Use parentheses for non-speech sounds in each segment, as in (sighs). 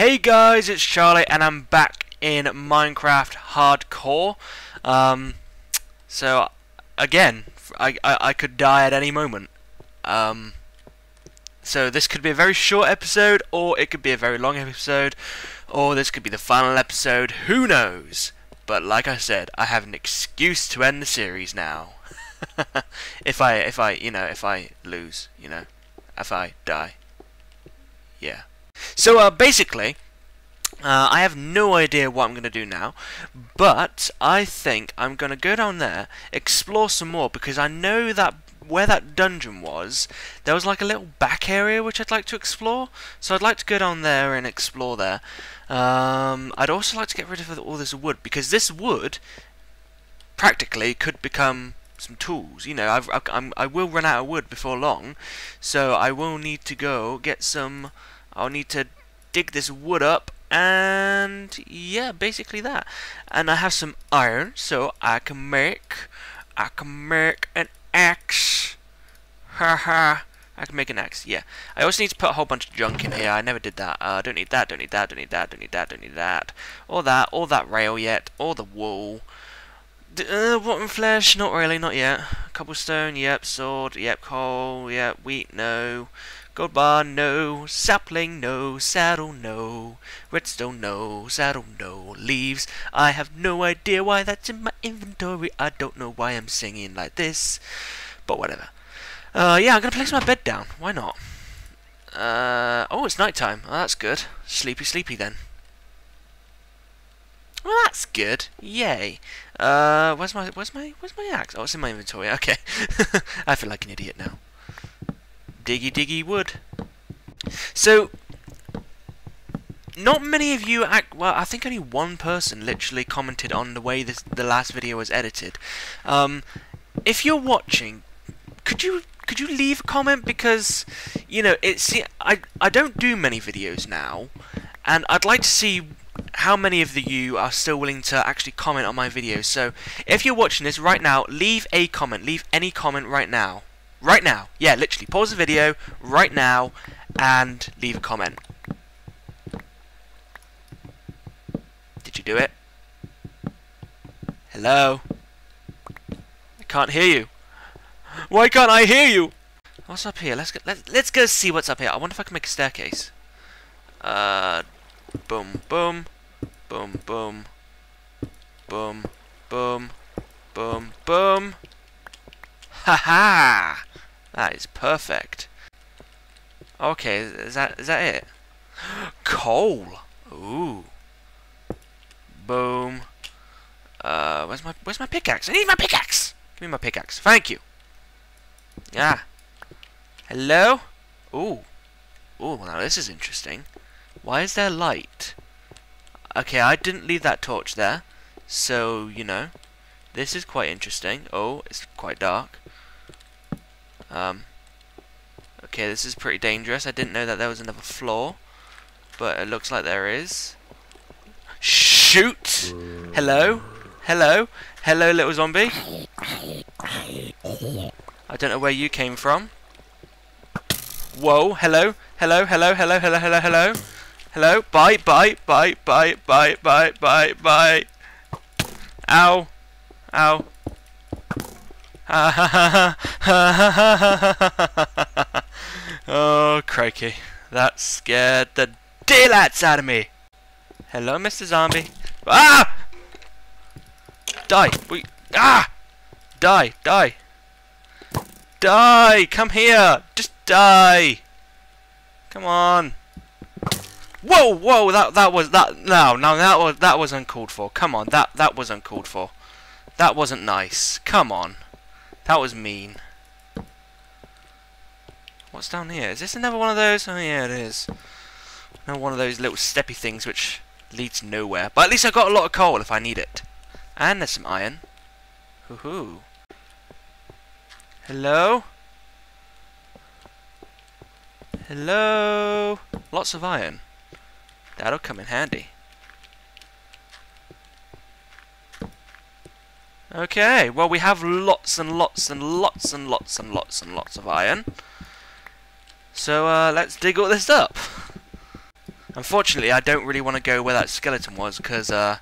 Hey guys, it's Charlie and I'm back in Minecraft Hardcore. Um, so, again, I, I, I could die at any moment. Um, so this could be a very short episode, or it could be a very long episode, or this could be the final episode, who knows? But like I said, I have an excuse to end the series now. (laughs) if I, if I, you know, if I lose, you know, if I die. Yeah. So uh, basically, uh, I have no idea what I'm going to do now, but I think I'm going to go down there, explore some more, because I know that where that dungeon was, there was like a little back area which I'd like to explore, so I'd like to go down there and explore there. Um, I'd also like to get rid of all this wood, because this wood, practically, could become some tools. You know, I've, I'm, I will run out of wood before long, so I will need to go get some I'll need to dig this wood up and yeah basically that. And I have some iron so I can make I can make an axe. Haha I can make an axe yeah. I also need to put a whole bunch of junk in here. I never did that. Uh, don't need that don't need that don't need that don't need that don't need that. All that all that rail yet all the wool. D uh, rotten flesh not really not yet. Cobblestone yep sword yep coal yep wheat no Gold bar, no. Sapling, no. Saddle, no. Redstone, no. Saddle, no. Leaves, I have no idea why that's in my inventory. I don't know why I'm singing like this. But whatever. Uh, yeah, I'm gonna place my bed down. Why not? Uh, oh, it's night time. Oh, that's good. Sleepy, sleepy then. Well, that's good. Yay. Uh, where's my, where's my, where's my axe? Oh, it's in my inventory. Okay. (laughs) I feel like an idiot now diggy diggy wood. So, not many of you, act, well, I think only one person literally commented on the way this, the last video was edited. Um, if you're watching, could you could you leave a comment because you know it's I I don't do many videos now, and I'd like to see how many of the you are still willing to actually comment on my videos. So if you're watching this right now, leave a comment. Leave any comment right now. Right now. Yeah, literally. Pause the video right now and leave a comment. Did you do it? Hello? I can't hear you. Why can't I hear you? What's up here? Let's go, let's let's go see what's up here. I wonder if I can make a staircase. Uh, boom, boom, boom, boom, boom, boom, boom, boom. Ha ha! That is perfect. Okay, is that is that it? (gasps) Coal. Ooh. Boom. Uh, where's my where's my pickaxe? I need my pickaxe. Give me my pickaxe. Thank you. Yeah. Hello. Ooh. Ooh. Now this is interesting. Why is there light? Okay, I didn't leave that torch there, so you know, this is quite interesting. Oh, it's quite dark. Um, okay, this is pretty dangerous. I didn't know that there was another floor, but it looks like there is. Shoot! Hello? Hello? Hello, little zombie? I don't know where you came from. Whoa, hello? Hello, hello, hello, hello, hello, hello? Hello? Bye, bye, bye, bye, bye, bye, bye, bye. Ow. Ow. (laughs) oh, crikey. That scared the daylights out of me. Hello, Mr. Zombie. Ah! Die. We ah! Die, die. Die! Come here! Just die! Come on. Whoa, whoa, that that was that no, no, that was that was uncalled for. Come on, that that was uncalled for. That wasn't nice. Come on. That was mean. What's down here? Is this another one of those? Oh yeah, it is. Another one of those little steppy things which leads nowhere. But at least I got a lot of coal if I need it. And there's some iron. Hoo hoo. Hello? Hello? Lots of iron. That'll come in handy. Okay, well we have lots and lots and lots and lots and lots and lots of iron. So uh, let's dig all this up. Unfortunately, I don't really want to go where that skeleton was, because, uh...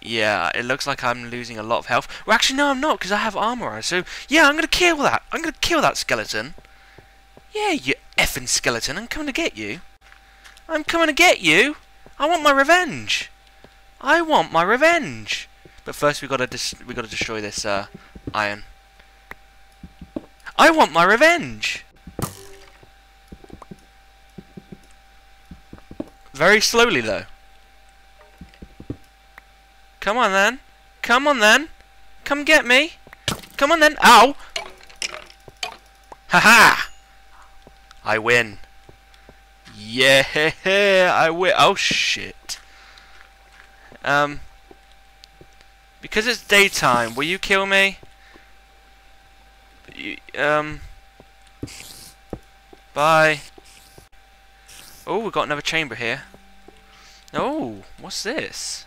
Yeah, it looks like I'm losing a lot of health. Well, actually, no, I'm not, because I have armor on. So, yeah, I'm going to kill that. I'm going to kill that skeleton. Yeah, you effing skeleton. I'm coming to get you. I'm coming to get you. I want my revenge. I want my revenge. But first, we got to we got to destroy this uh, iron. I want my revenge. Very slowly, though. Come on, then. Come on, then. Come get me. Come on, then. Ow! Ha -ha! I win. Yeah, (laughs) I win. Oh, shit. Um, because it's daytime, will you kill me? You, um, bye. Oh, we've got another chamber here. Oh, what's this?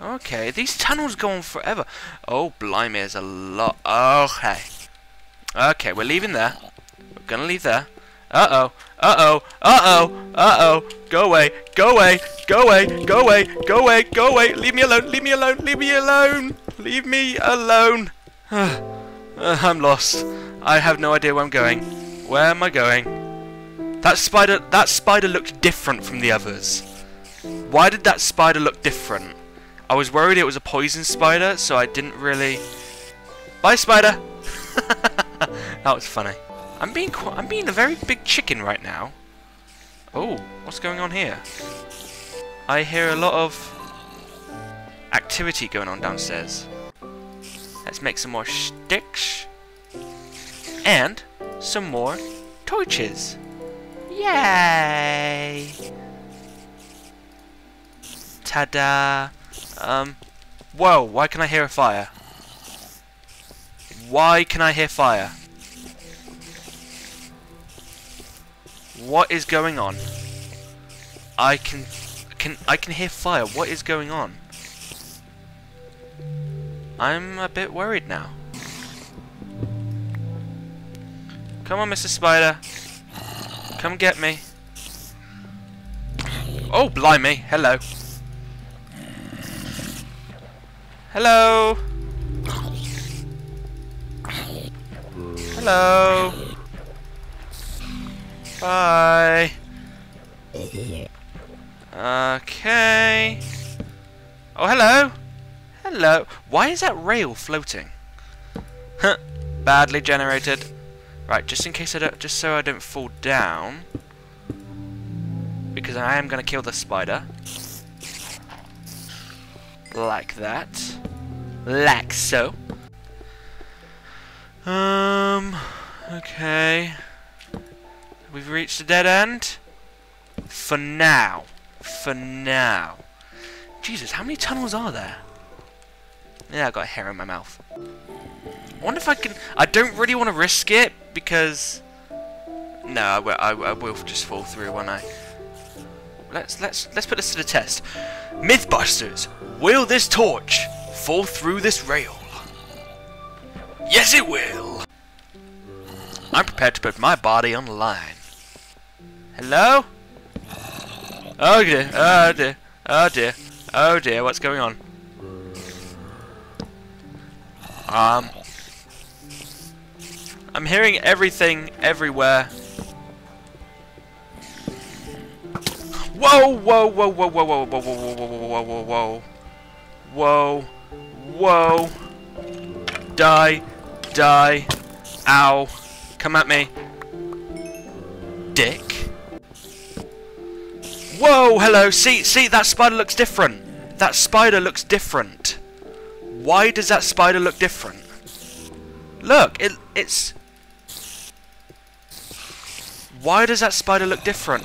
Okay, these tunnels go on forever. Oh, blimey, there's a lot. Okay. Okay, we're leaving there. We're gonna leave there. Uh-oh. Uh-oh. Uh-oh. Uh-oh. Go away. Go away. Go away. Go away. Go away. Go away. Leave me alone. Leave me alone. Leave me alone. Leave me alone. (sighs) uh, I'm lost. I have no idea where I'm going. Where am I going? That spider, that spider looked different from the others. Why did that spider look different? I was worried it was a poison spider, so I didn't really... Bye, spider! (laughs) that was funny. I'm being I'm being a very big chicken right now. Oh, what's going on here? I hear a lot of activity going on downstairs. Let's make some more sticks. And some more torches. Yay! Ta-da! Um, whoa, why can I hear a fire? Why can I hear fire? What is going on? I can, can, I can hear fire. What is going on? I'm a bit worried now. Come on, Mr. Spider. Come get me. Oh, blimey. Hello. Hello. Hello. Bye. Okay. Oh, hello. Hello. Why is that rail floating? Huh. Badly generated. Right, just in case I don't, just so I don't fall down, because I am going to kill the spider. Like that. Like so. Um, okay. We've reached a dead end. For now. For now. Jesus, how many tunnels are there? Yeah, I got a hair in my mouth. I wonder if I can... I don't really want to risk it because no, I will, I, I will just fall through, won't I? Let's let's let's put this to the test. Mythbusters, will this torch fall through this rail? Yes, it will. I'm prepared to put my body on the line. Hello? Oh dear, oh dear, oh dear, oh dear, what's going on? Um, I'm hearing everything everywhere. Whoa, whoa, whoa, whoa, whoa, whoa, whoa, whoa, whoa, whoa, whoa, whoa, whoa, whoa, whoa, die, die, ow, come at me, dick. Whoa, hello, see, see, that spider looks different. That spider looks different. Why does that spider look different? Look, it, it's, why does that spider look different?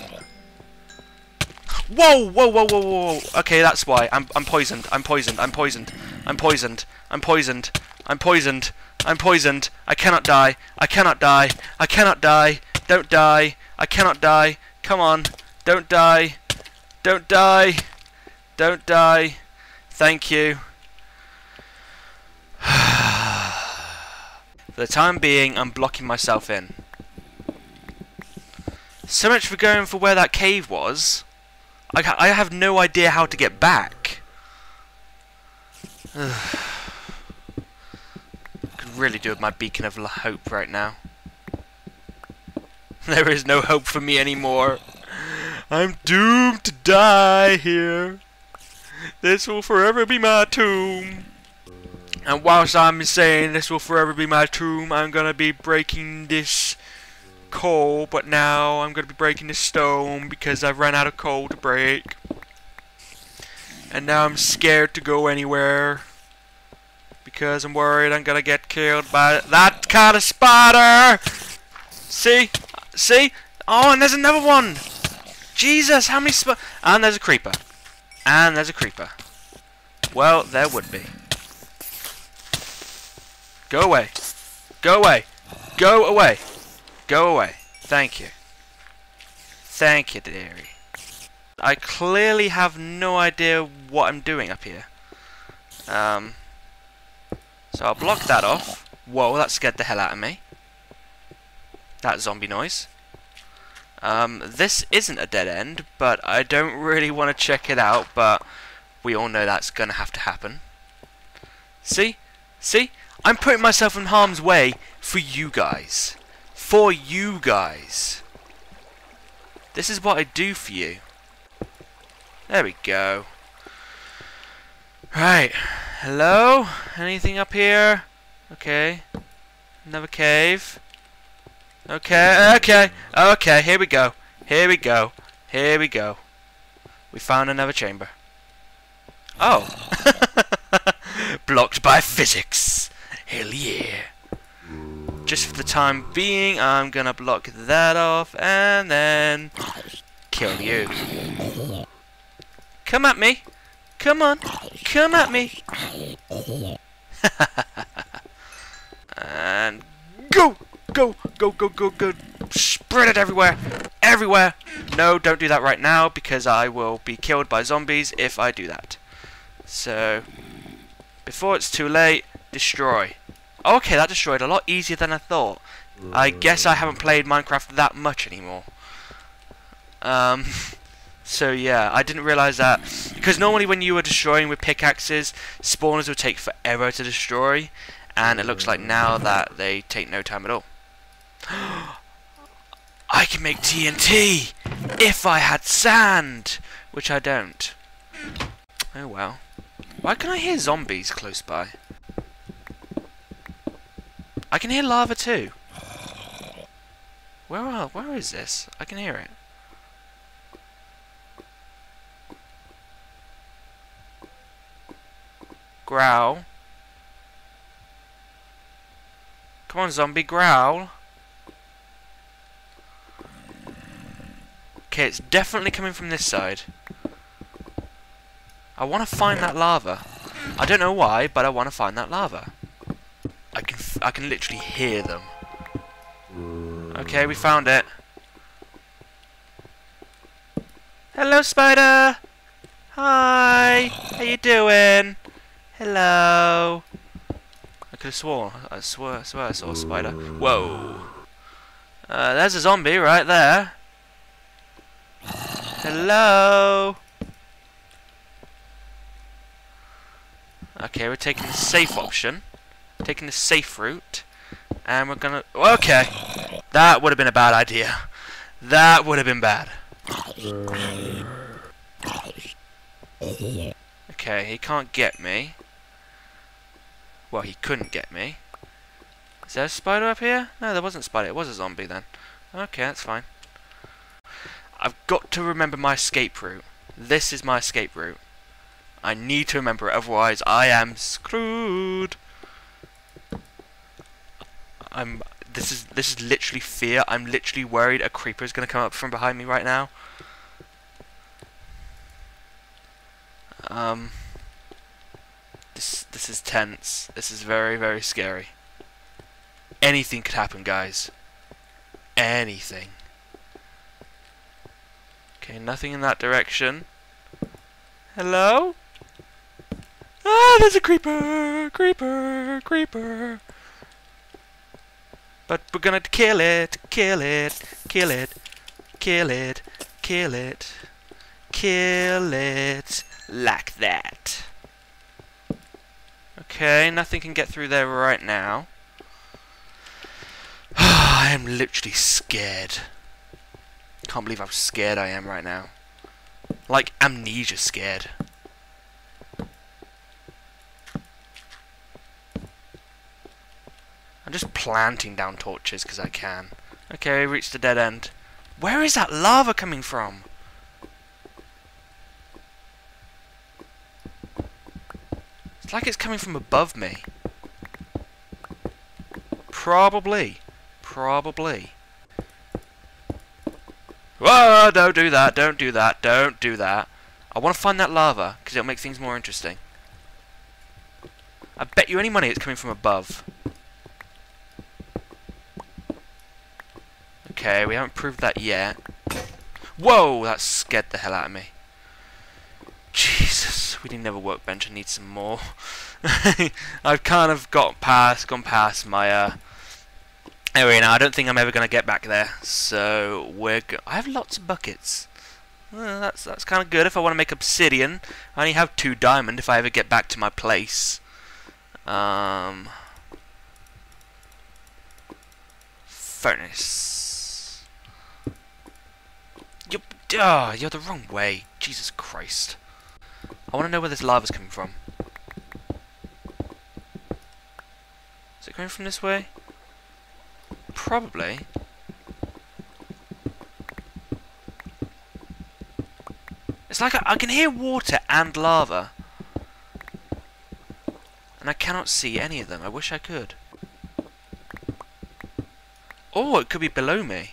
Whoa, whoa, whoa, whoa, whoa. Okay, that's why. I'm, I'm poisoned. I'm poisoned. I'm poisoned. I'm poisoned. I'm poisoned. I'm poisoned. I'm poisoned. I cannot die. I cannot die. I cannot die. Don't die. I cannot die. Come on. Don't die. Don't die. Don't die. Thank you. (sighs) For the time being, I'm blocking myself in. So much for going for where that cave was. I, I have no idea how to get back. (sighs) I could really do with my beacon of hope right now. (laughs) There is no hope for me anymore. I'm doomed to die here. This will forever be my tomb. And whilst I'm saying this will forever be my tomb, I'm gonna be breaking this coal, but now I'm gonna be breaking this stone because I've run out of coal to break. And now I'm scared to go anywhere. Because I'm worried I'm gonna get killed by that kind of spider! See? See? Oh, and there's another one! Jesus, how many sp- And there's a creeper. And there's a creeper. Well, there would be. Go away. Go away. Go away. Go away. Thank you. Thank you, dearie. I clearly have no idea what I'm doing up here. Um, so I'll block that off. Whoa, that scared the hell out of me. That zombie noise. Um, this isn't a dead end, but I don't really want to check it out, but we all know that's going to have to happen. See? See? I'm putting myself in harm's way for you guys. For you guys. This is what I do for you. There we go. Right. Hello? Anything up here? Okay. Another cave. Okay, okay, okay, here we go. Here we go. Here we go. We found another chamber. Oh. (laughs) Blocked by physics. Hell yeah. Just for the time being, I'm gonna block that off and then kill you. Come at me. Come on. Come at me. (laughs) and go, go, go, go, go, go. Spread it everywhere. Everywhere. No, don't do that right now because I will be killed by zombies if I do that. So, before it's too late, destroy. Okay, that destroyed a lot easier than I thought. I guess I haven't played Minecraft that much anymore. Um, (laughs) so yeah, I didn't realise that. Because normally when you were destroying with pickaxes, spawners would take forever to destroy. And it looks like now that they take no time at all. (gasps) I can make TNT! If I had sand! Which I don't. Oh well. Why can I hear zombies close by? I can hear lava too. Where are, where is this? I can hear it. Growl. Come on, zombie, growl. Okay, it's definitely coming from this side. I want to find that lava. I don't know why, but I want to find that lava. I can I can literally hear them. Okay, we found it. Hello, spider. Hi. How you doing? Hello. I could have sworn. I swear, I swear I saw a spider. Whoa. Uh, there's a zombie right there. Hello. Okay, we're taking the safe option. Taking the safe route. And we're gonna... Okay. That would have been a bad idea. That would have been bad. Okay, he can't get me. Well, he couldn't get me. Is there a spider up here? No, there wasn't a spider. It was a zombie then. Okay, that's fine. I've got to remember my escape route. This is my escape route. I need to remember it, otherwise I am screwed. I'm. This is this is literally fear. I'm literally worried a creeper is going to come up from behind me right now. Um. This this is tense. This is very very scary. Anything could happen, guys. Anything. Okay, nothing in that direction. Hello? Ah, there's a creeper! Creeper! Creeper! But we're gonna kill it! Kill it! Kill it! Kill it. Kill it. Kill it. Like that. Okay, nothing can get through there right now. (sighs) I am literally scared. Can't believe how scared I am right now. Like amnesia scared. I'm just planting down torches because I can. Okay, we reached the dead end. Where is that lava coming from? It's like it's coming from above me. Probably. Probably. Whoa, don't do that, don't do that, don't do that. I want to find that lava, because it'll make things more interesting. I bet you any money it's coming from above. Okay, we haven't proved that yet. Whoa, that scared the hell out of me. Jesus, we didn't have a workbench, I need some more. (laughs) I've kind of got past, gone past my, uh... Anyway, now I don't think I'm ever going to get back there, so we're I have lots of buckets. Well, that's that's kind of good if I want to make obsidian. I only have two diamond if I ever get back to my place. Um... Furnace. You're, uh, you're the wrong way. Jesus Christ. I want to know where this lava's coming from. Is it coming from this way? Probably. It's like I, I can hear water and lava. And I cannot see any of them. I wish I could. Oh, it could be below me.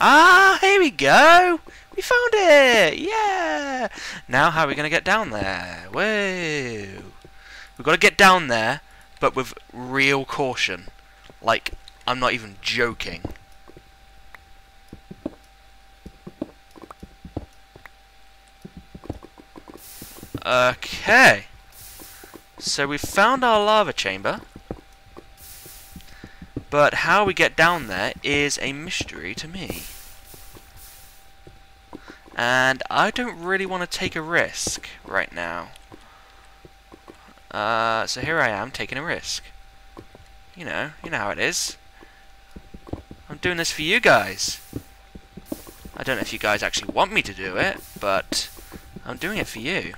Ah, here we go! We found it! Yeah! Now how are we going to get down there? Whoa! We've got to get down there, but with real caution. Like, I'm not even joking. Okay. So we've found our lava chamber. But how we get down there is a mystery to me. And I don't really want to take a risk right now. Uh, so here I am, taking a risk. You know, you know how it is. I'm doing this for you guys. I don't know if you guys actually want me to do it, but I'm doing it for you.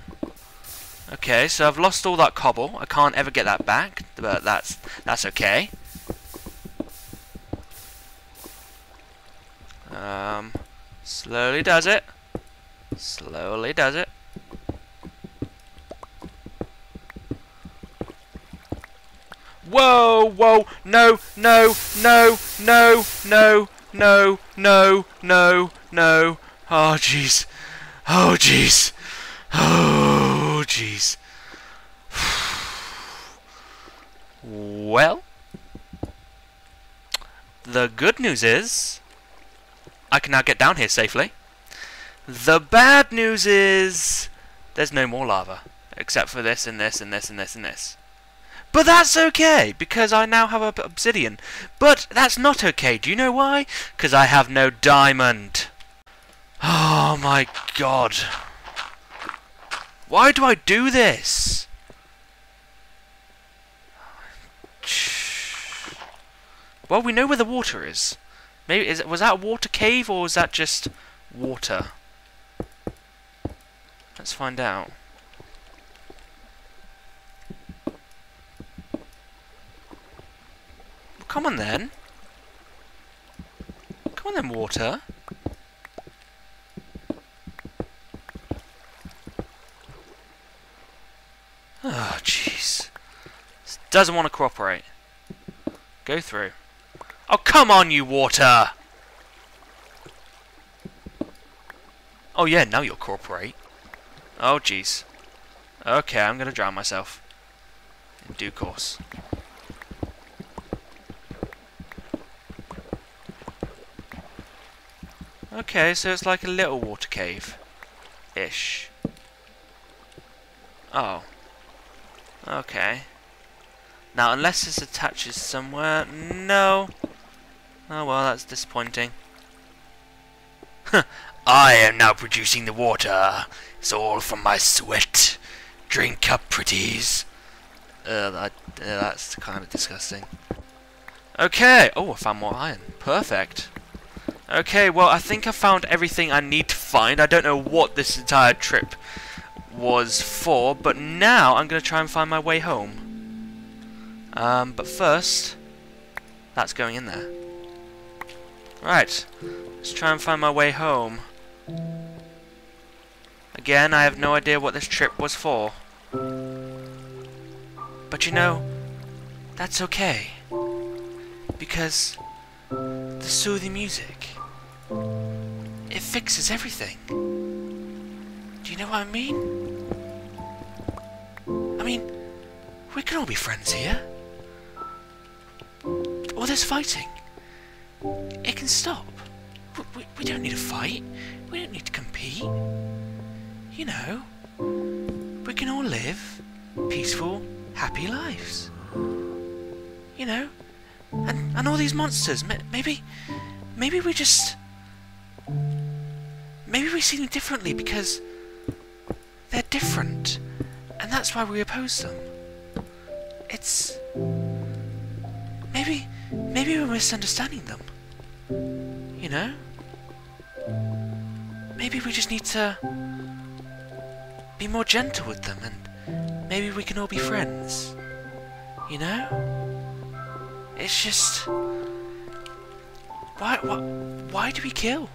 Okay, so I've lost all that cobble. I can't ever get that back, but that's that's okay. Um, slowly does it. Slowly does it. Whoa, whoa, no, no, no, no, no, no, no, no, no. Oh, jeez. Oh, jeez. Oh, jeez. well, the good news is I can now get down here safely. The bad news is there's no more lava. Except for this and this and this and this and this. But that's okay, because I now have a obsidian. But that's not okay. Do you know why? Because I have no diamond. Oh my god. Why do I do this? Well, we know where the water is. Maybe is it, was that a water cave or was that just water? Let's find out. Come on then. Come on then, water. Oh, ah, jeez. Doesn't want to cooperate. Go through. Oh, come on, you water! Oh, yeah, now you'll cooperate. Oh, jeez. Okay, I'm gonna drown myself. In due course. Okay, so it's like a little water cave. Ish. Oh. Okay. Now, unless this attaches somewhere... No. Oh well, that's disappointing. I am now producing the water. It's all from my sweat. Drink up, pretties. Uh, that, uh, that's kind of disgusting. Okay. Oh, I found more iron. Perfect. Okay, well, I think I found everything I need to find. I don't know what this entire trip was for, but now I'm going to try and find my way home. Um, but first, that's going in there. Right, let's try and find my way home. Again, I have no idea what this trip was for. But you know, that's okay. Because the soothing music, it fixes everything. Do you know what I mean? I mean, we can all be friends here. All this fighting, it can stop. We, we, we don't need to fight. We don't need to compete. You know, we can all live peaceful, happy lives. You know, and and all these monsters. Maybe, maybe we just, maybe we see them differently because they're different, and that's why we oppose them. It's maybe, maybe we're misunderstanding them. You know? Maybe we just need to be more gentle with them and maybe we can all be friends. You know? It's just... Why, why, why do we kill?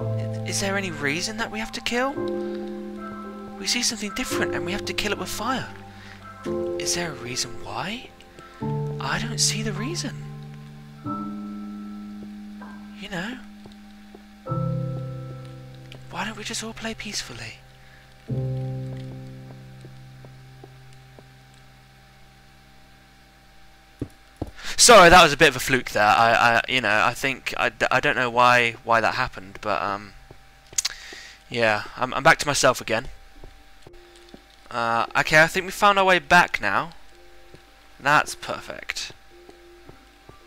Is there any reason that we have to kill? We see something different and we have to kill it with fire. Is there a reason why? I don't see the reason. You know? Why don't we just all play peacefully? Sorry, that was a bit of a fluke there. I, I you know, I think I, I don't know why why that happened, but um, yeah, I'm I'm back to myself again. Uh, okay, I think we found our way back now. That's perfect.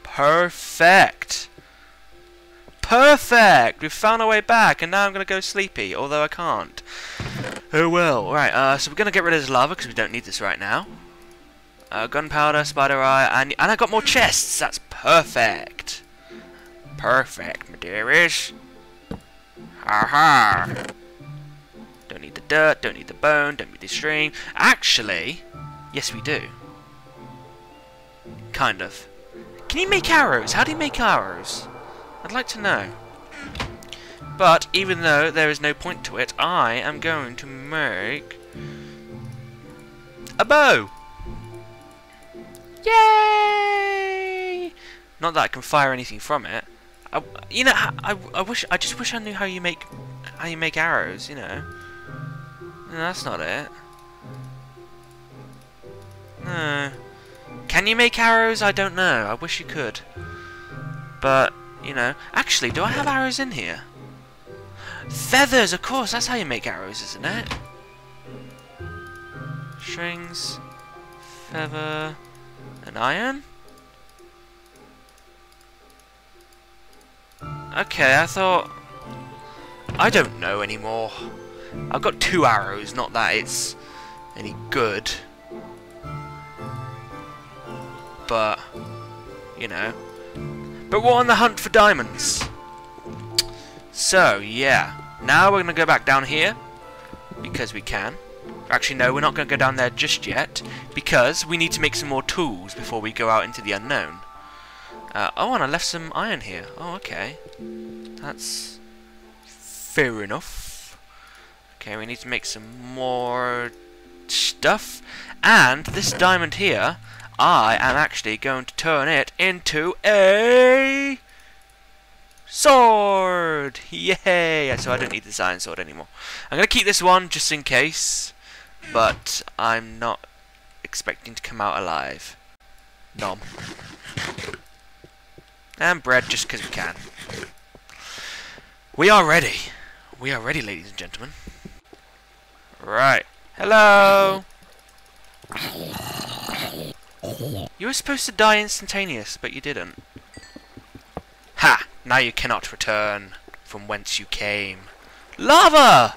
Perfect. Perfect! We've found our way back, and now I'm going to go sleepy, although I can't. Oh well. Right, uh, so we're going to get rid of this lava, because we don't need this right now. Uh, gunpowder, spider eye, and, and I got more chests! That's perfect! Perfect, my dearies. Ha ha! Don't need the dirt, don't need the bone, don't need the string. Actually, yes we do. Kind of. Can you make arrows? How do you make arrows? I'd like to know. But, even though there is no point to it, I am going to make... A bow! Yay! Not that I can fire anything from it. I, you know, I, I wish, I just wish I knew how you make, how you make arrows. You know. No, that's not it. No. Can you make arrows? I don't know. I wish you could. But you know. Actually, do I have arrows in here? Feathers, of course, that's how you make arrows, isn't it? Strings, feather, and iron? Okay, I thought... I don't know anymore. I've got two arrows, not that it's any good. But, you know, but we're on the hunt for diamonds. So, yeah. Now we're going to go back down here. Because we can. Actually, no, we're not going to go down there just yet. Because we need to make some more tools before we go out into the unknown. Uh, oh, and I left some iron here. Oh, okay. That's fair enough. Okay, we need to make some more stuff. And this diamond here I am actually going to turn it into a sword! Yay! So I don't need this iron sword anymore. I'm going to keep this one just in case, but I'm not expecting to come out alive. Nom. And bread just because we can. We are ready. We are ready, ladies and gentlemen. Right. Hello! You were supposed to die instantaneous, but you didn't. Ha Now you cannot return from whence you came. Lava!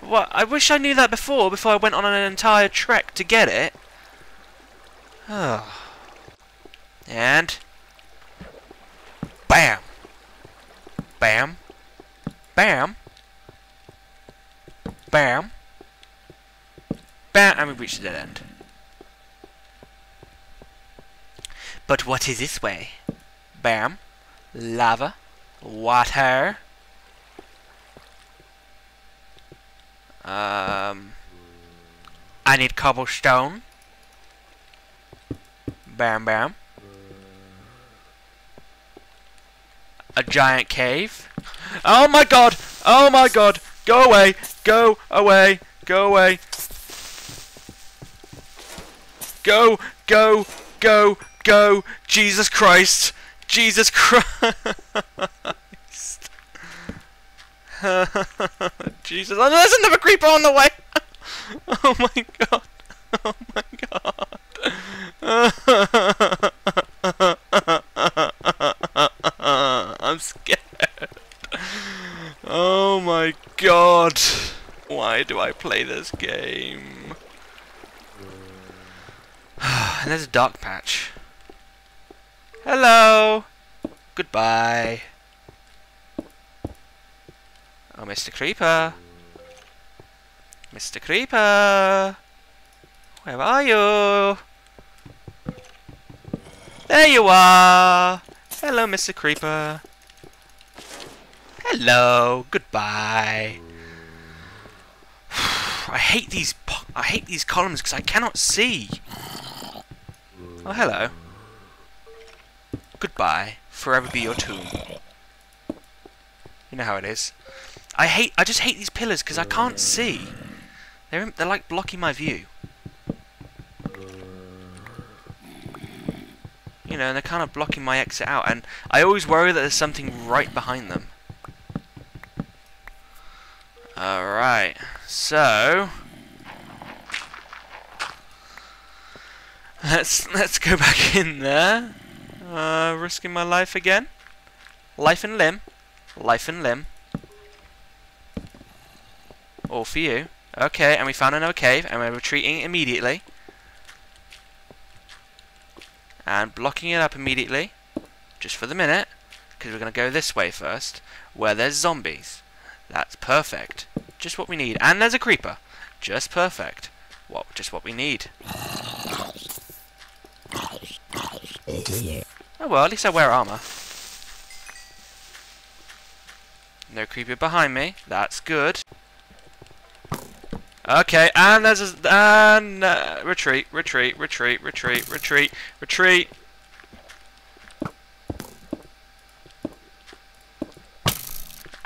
What? I wish I knew that before, before I went on an entire trek to get it. Oh. (sighs) And... Bam! Bam! Bam! Bam! Bam! And we reached the dead end. But what is this way? Bam! Lava! Water! Um... I need cobblestone. Bam bam. A giant cave. Oh my god! Oh my god! Go away! Go away! Go away! Go! Go! Go! Go! Jesus Christ! Jesus (laughs) Christ! (laughs) Jesus! Oh, there's another creeper on the way! (laughs) oh my god! (laughs) Oh my god! I'm scared. Oh my god. Why do I play this game? (sighs) and there's a dark patch. Hello. Goodbye. Oh, Mr. Creeper. Mr. Creeper. Where are you? There you are! Hello, Mr. Creeper. Hello. Goodbye. (sighs) I hate these. I hate these columns because I cannot see. Oh, hello. Goodbye. Forever be your tomb. You know how it is. I hate. I just hate these pillars because I can't see. They're they're like blocking my view. You know, and they're kind of blocking my exit out, and I always worry that there's something right behind them. Alright, so... Let's, let's go back (laughs) in there. Uh, risking my life again. Life and limb. Life and limb. All for you. Okay, and we found another cave, and we're retreating immediately and blocking it up immediately, just for the minute, because we're going to go this way first, where there's zombies. That's perfect. Just what we need. And there's a creeper. Just perfect. What? Just what we need. Oh well, at least I wear armor. No creeper behind me. That's good. Okay, and there's a... And, uh, retreat, retreat, retreat, retreat, retreat, retreat.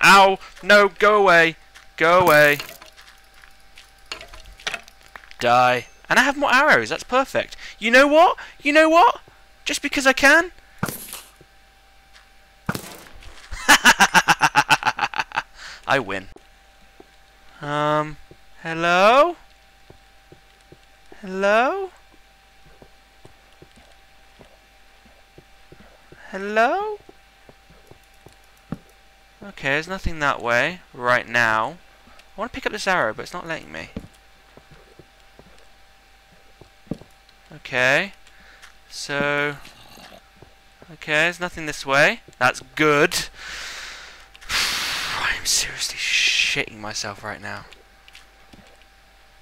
Ow! No, go away. Go away. Die. And I have more arrows. That's perfect. You know what? You know what? Just because I can. (laughs) I win. Um... Hello? Hello? Hello? Okay, there's nothing that way right now. I want to pick up this arrow, but it's not letting me. Okay. So... Okay, there's nothing this way. That's good. (sighs) I'm seriously shitting myself right now.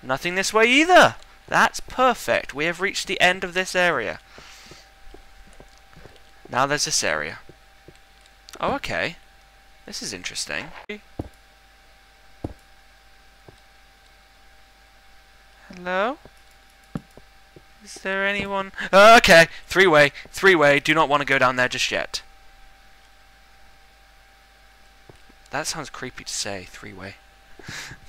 Nothing this way either. That's perfect. We have reached the end of this area. Now there's this area. Oh, okay. This is interesting. Hello? Is there anyone? Uh, okay, three-way, three-way. Do not want to go down there just yet. That sounds creepy to say, three-way.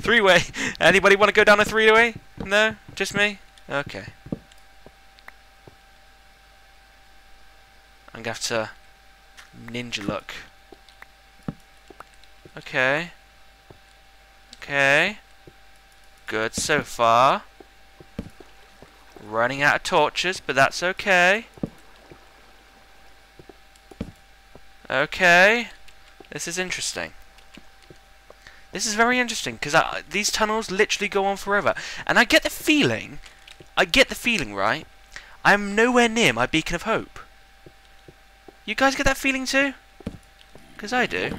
Three-way. Anybody want to go down a three-way? No? Just me? Okay. I'm going to have to ninja look. Okay. Okay. Good so far. Running out of torches, but that's okay. Okay. This is interesting. This is very interesting because these tunnels literally go on forever, and I get the feeling, I get the feeling, right? I'm nowhere near my beacon of hope. You guys get that feeling too? Because I do.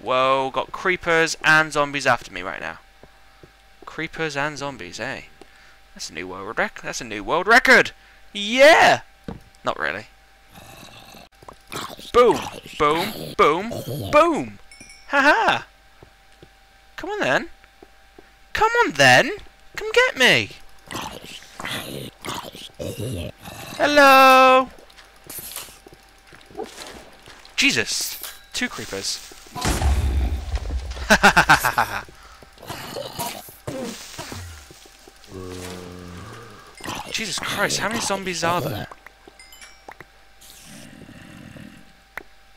Whoa, got creepers and zombies after me right now. Creepers and zombies, eh? That's a new world record. That's a new world record. Yeah. Not really. Boom, boom, boom, boom. Haha. -ha. Come on then. Come on then. Come get me. Hello. Jesus. Two creepers. (laughs) Jesus Christ, how many zombies are there?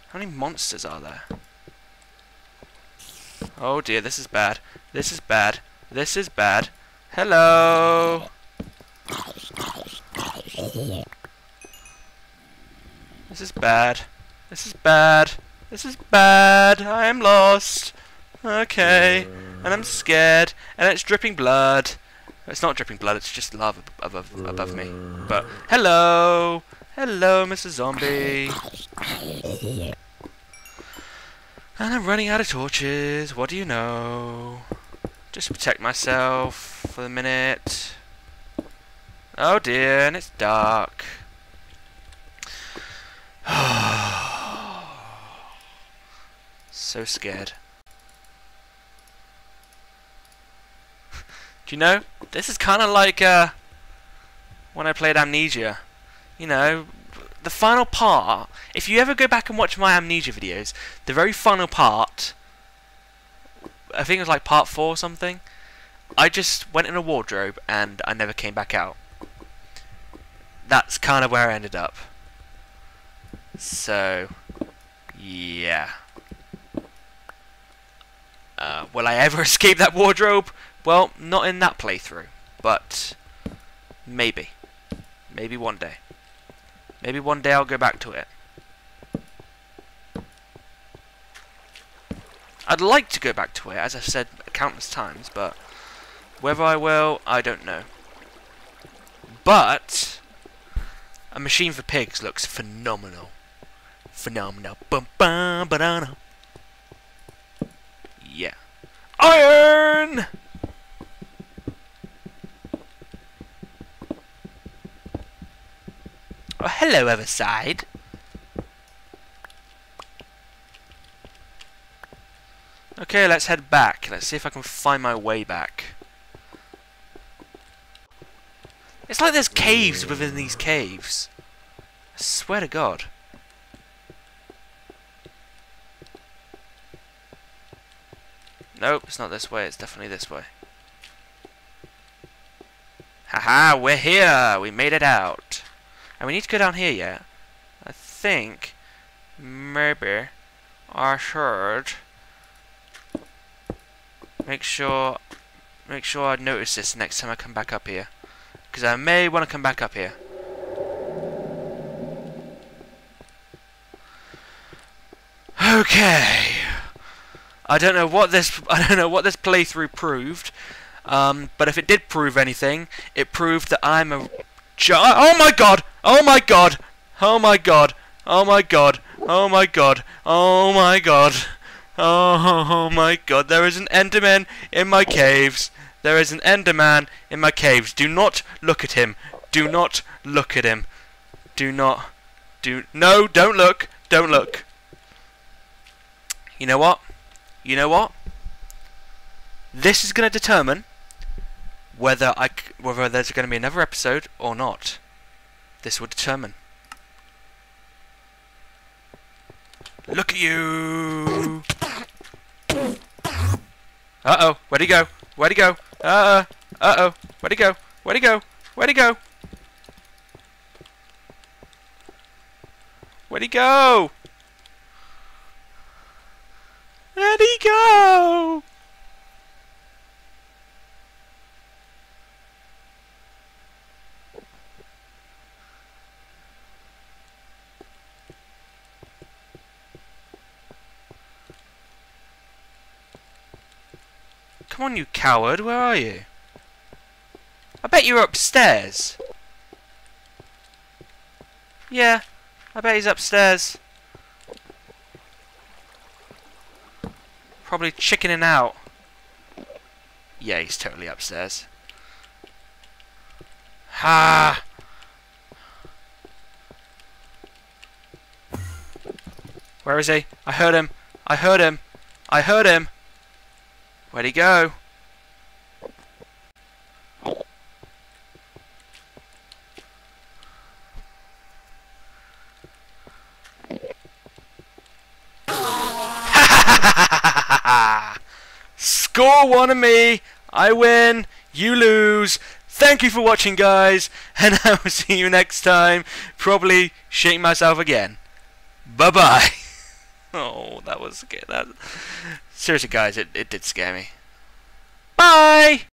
How many monsters are there? Oh dear, this is bad. This is bad. This is bad. Hello! This is bad. This is bad. This is bad. I am lost. Okay. And I'm scared. And it's dripping blood. It's not dripping blood, it's just lava above, above me. But, hello! Hello, Mr. Zombie! And I'm running out of torches. What do you know? Just protect myself for the minute. Oh dear, and it's dark. (sighs) so scared. Do you know? This is kind of like uh, when I played Amnesia. You know, the final part, if you ever go back and watch my Amnesia videos, the very final part, I think it was like part 4 or something, I just went in a wardrobe and I never came back out. That's kind of where I ended up. So, yeah. Uh, will I ever (laughs) escape that wardrobe? Well, not in that playthrough, but maybe. Maybe one day. Maybe one day I'll go back to it. I'd like to go back to it, as I've said countless times, but whether I will, I don't know. But a machine for pigs looks phenomenal. Phenomenal. Bum bum ba Yeah. Iron! Hello, side. Okay, let's head back. Let's see if I can find my way back. It's like there's caves within these caves. I swear to God. Nope, it's not this way. It's definitely this way. Haha, we're here! We made it out. And we need to go down here yet. I think maybe I should make sure make sure I notice this next time I come back up here. Because I may want to come back up here. Okay. I don't know what this (laughs) I don't know what this playthrough proved. Um, but if it did prove anything, it proved that I'm a Oh my god! Oh my god! Oh my god! Oh my god! Oh my god! Oh my god! Oh, oh my god! There is an Enderman in my caves. There is an Enderman in my caves. Do not look at him. Do not look at him. Do not. Do no. Don't look. Don't look. You know what? You know what? This is going to determine whether I whether there's going to be another episode or not. This will determine. Look at you! Uh oh, where'd he go? Where'd he go? Uh uh oh, where'd he go? Where'd he go? Where'd he go? Where'd he go? Where'd he go? Come on, you coward. Where are you? I bet you're upstairs. Yeah, I bet he's upstairs. Probably chickening out. Yeah, he's totally upstairs. Ha! Where is he? I heard him. I heard him. I heard him. Where'd he go? (laughs) Score one of me. I win. You lose. Thank you for watching, guys, (laughs) and I will see you next time. Probably shake myself again. Bye bye. (laughs) oh, that was good. That seriously, guys, it it did scare me. Bye.